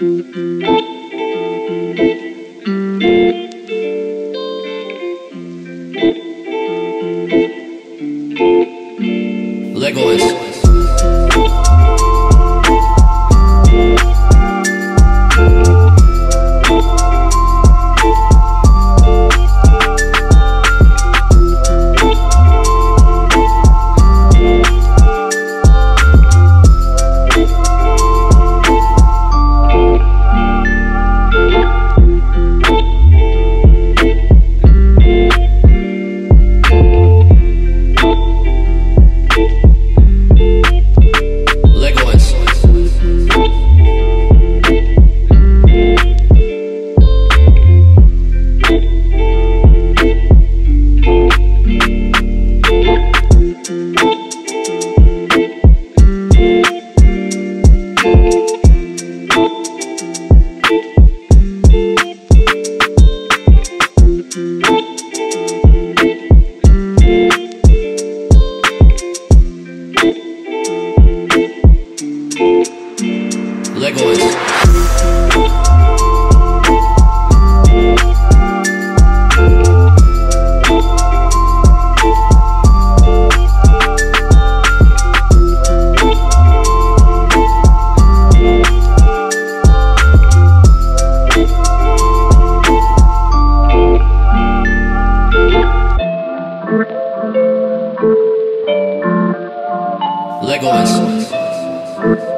Legolas. Legolas. Legolas.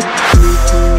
Thank